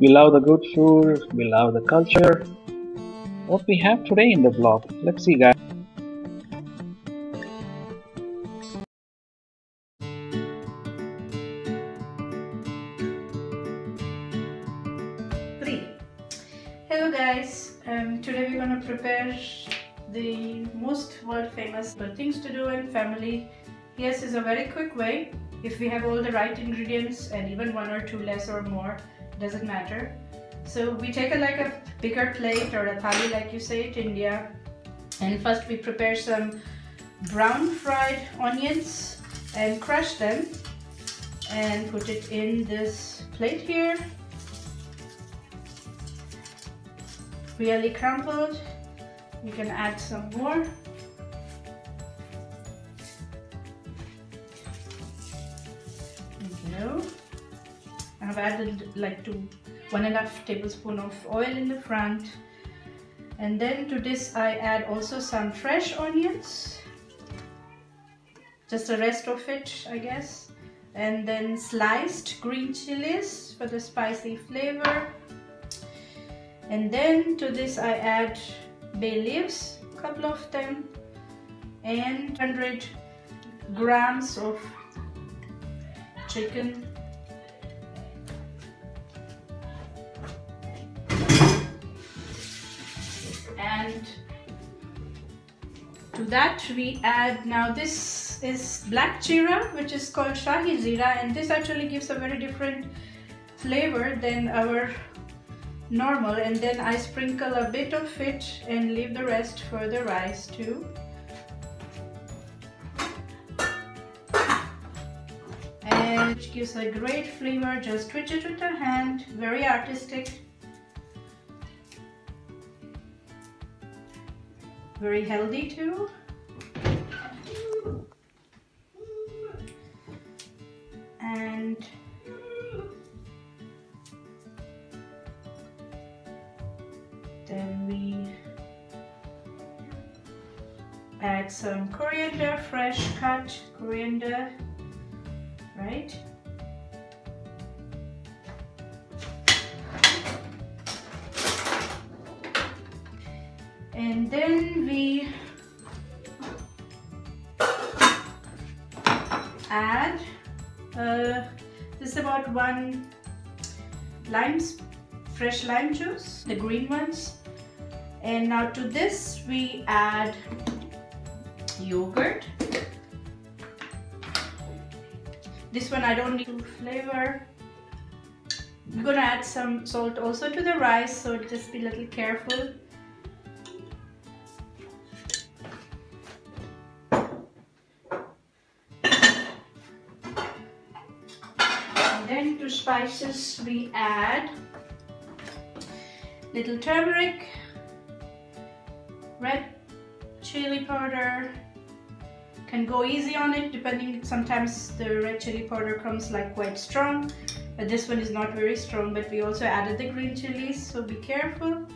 we love the good food, we love the culture. What we have today in the vlog, let's see guys. Three. Hello guys, um, today we're gonna prepare the most world famous things to do in family. Yes, is a very quick way if we have all the right ingredients and even one or two less or more doesn't matter. So we take a like a bigger plate or a thali like you say it India. And first we prepare some brown fried onions and crush them and put it in this plate here. Really crumpled. You can add some more I've added like two one and a half tablespoon of oil in the front. And then to this I add also some fresh onions. Just the rest of it I guess. And then sliced green chilies for the spicy flavor. And then to this I add bay leaves a couple of them and 100 grams of chicken and to that we add now this is black jeera which is called shahi zira and this actually gives a very different flavor than our normal and then I sprinkle a bit of it and leave the rest for the rice too and which gives a great flavor just twitch it with the hand very artistic very healthy too. And then we add some coriander, fresh cut coriander, right? And then we add uh, this is about one limes fresh lime juice the green ones. And now to this we add yogurt. This one I don't need to flavor. I'm gonna add some salt also to the rice so just be a little careful spices we add. Little turmeric, red chili powder, can go easy on it depending sometimes the red chili powder comes like quite strong but this one is not very strong but we also added the green chilies so be careful.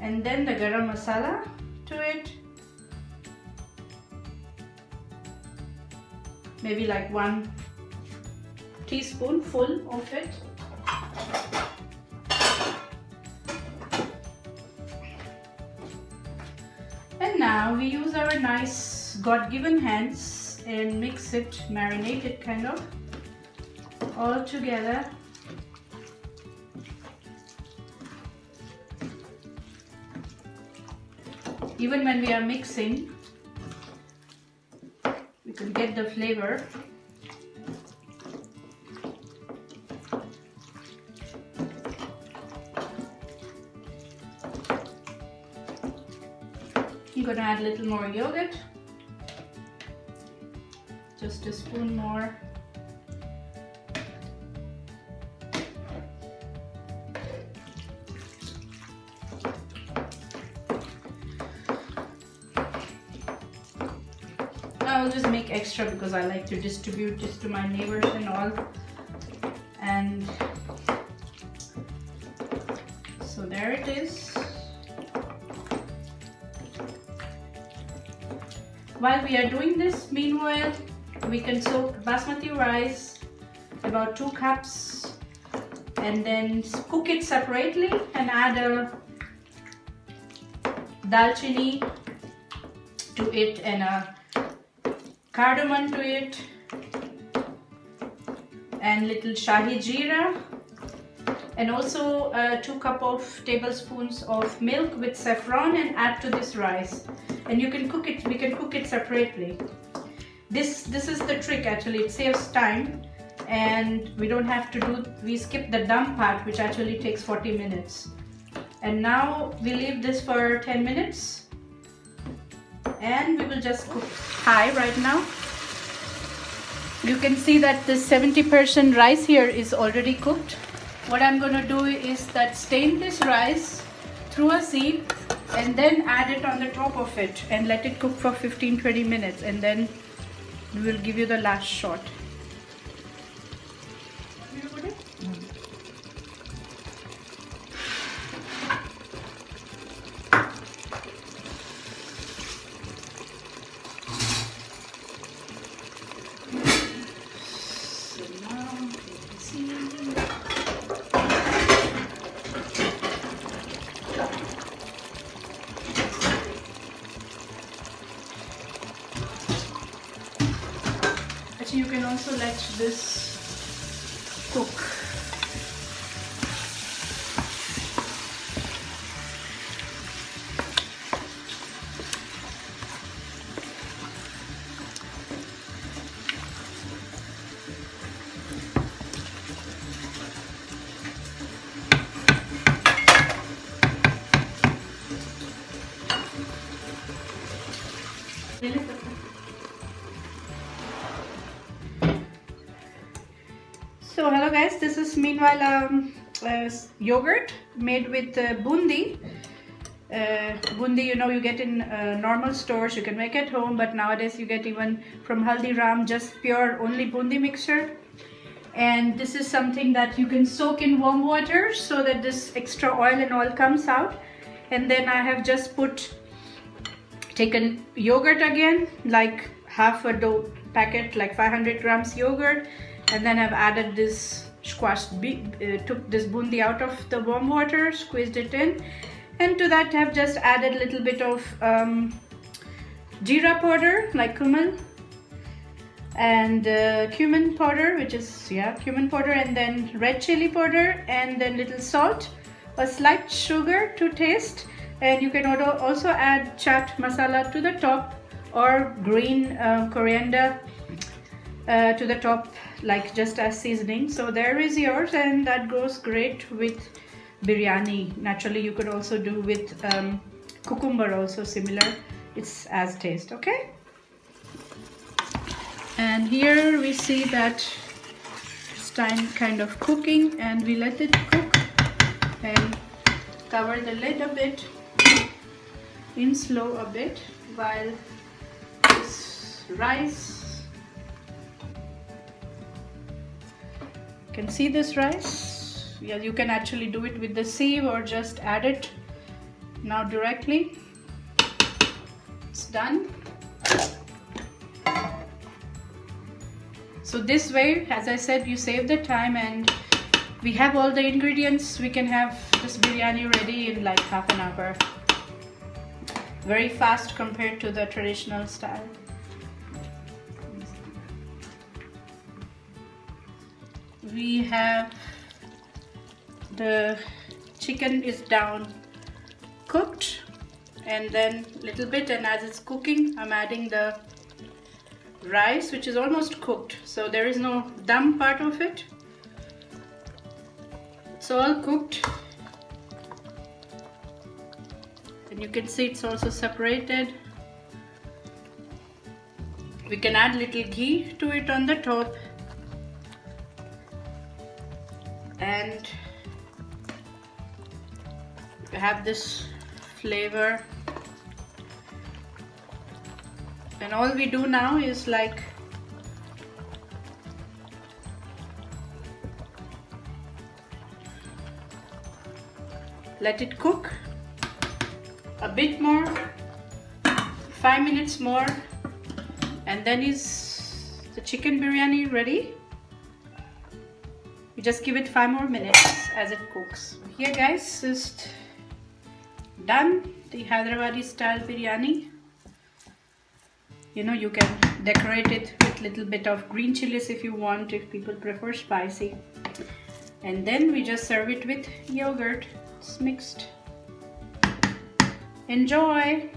And then the garam masala to it. Maybe like one teaspoon full of it. And now we use our nice God-given hands and mix it, marinate it kind of all together. Even when we are mixing, we can get the flavor I'm gonna add a little more yogurt. Just a spoon more. I'll just make extra because I like to distribute this to my neighbors and all. And so there it is. While we are doing this, meanwhile, we can soak basmati rice about 2 cups and then cook it separately and add a dalchini to it and a cardamom to it and little shahi jeera and also uh, two cup of tablespoons of milk with saffron and add to this rice. And you can cook it we can cook it separately. This this is the trick actually. It saves time. And we don't have to do we skip the dum part which actually takes 40 minutes. And now we leave this for 10 minutes. And we will just cook high right now. You can see that the 70% rice here is already cooked what I'm gonna do is that stain this rice through a sieve and then add it on the top of it and let it cook for 15-20 minutes and then we will give you the last shot you can also let this cook. So hello guys, this is meanwhile um, uh, yogurt made with uh, boondi. Uh, boondi, you know, you get in uh, normal stores, you can make at home, but nowadays you get even from Haldiram, just pure only boondi mixture. And this is something that you can soak in warm water so that this extra oil and all comes out. And then I have just put, taken yogurt again, like half a dough packet, like 500 grams yogurt and then I've added this squashed uh, took this boondi out of the warm water squeezed it in. And to that I've just added a little bit of um, jeera powder like cumin. And uh, cumin powder which is yeah cumin powder and then red chili powder and then little salt a slight sugar to taste. And you can also add chaat masala to the top or green uh, coriander uh, to the top like just as seasoning. So there is yours and that goes great with biryani. Naturally you could also do with um, cucumber also similar. It's as taste okay? And here we see that it's time kind of cooking and we let it cook and cover the lid a bit in slow a bit while this rice can see this rice. Yeah you can actually do it with the sieve or just add it. Now directly. It's done. So this way as I said you save the time and we have all the ingredients. We can have this biryani ready in like half an hour. Very fast compared to the traditional style we have the chicken is down cooked and then little bit and as it's cooking I'm adding the rice which is almost cooked. So there is no dum part of it. It's all cooked. And you can see it's also separated. We can add little ghee to it on the top and have this flavor. And all we do now is like let it cook a bit more five minutes more and then is the chicken biryani ready just give it five more minutes as it cooks. Here guys, just done the Hyderabadi style biryani. You know, you can decorate it with little bit of green chilies if you want, if people prefer spicy. And then we just serve it with yogurt. It's mixed. Enjoy!